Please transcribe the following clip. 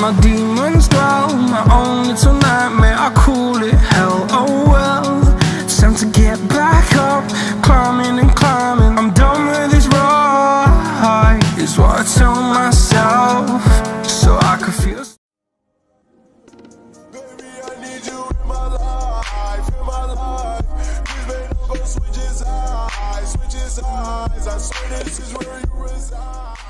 my demons dwell My own little nightmare, I call it hell, oh well It's time to get back up, climbing and climbing I'm done with this ride, is what I tell myself So I can feel Baby, I need you in my life, in my life. Please, baby, don't go switch his eyes, switch his eyes. I swear this is where you reside.